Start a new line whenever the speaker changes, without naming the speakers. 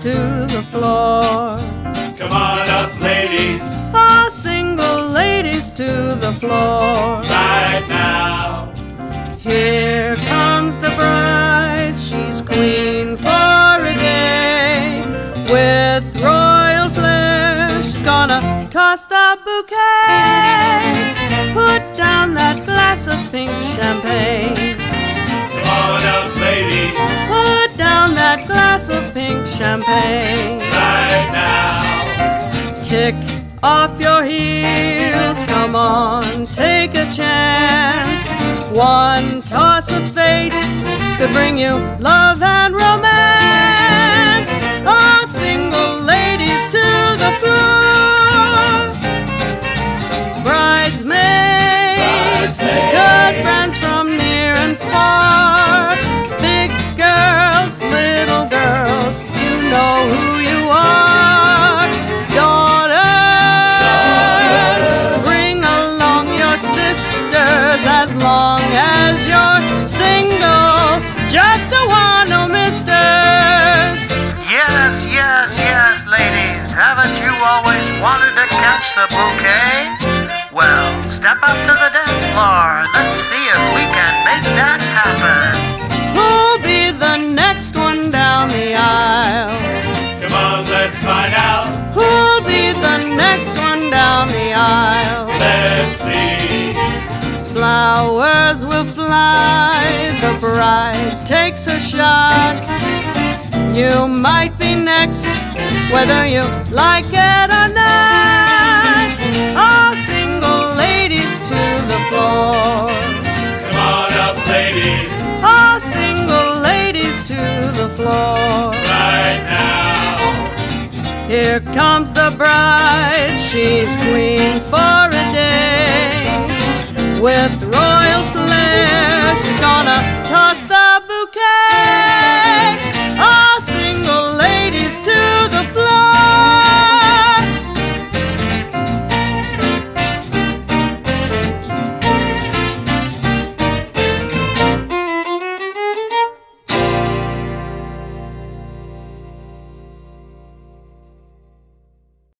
to the floor.
Come on up, ladies,
All single ladies to the floor.
right now.
Here comes the bride, she's queen for a day. With royal flair, she's gonna toss the bouquet. Put down that glass of pink champagne. Glass of pink champagne.
right now.
Kick off your heels, come on, take a chance. One toss of fate could bring you love sisters as long as you're single. Just a one, oh, no misters.
Yes, yes, yes, ladies. Haven't you always wanted to catch the bouquet? Well, step up to the dance floor. Let's see if we can make that happen.
Who'll be the next one down the aisle?
Come on, let's find out.
Who'll be the next one down the aisle?
Let's see.
Flowers will fly, the bride takes her shot. You might be next, whether you like it or not. All single ladies to the floor.
Come on up, ladies,
All single ladies to the floor.
right now.
Here comes the bride, she's queen for with royal flair. She's gonna toss the bouquet.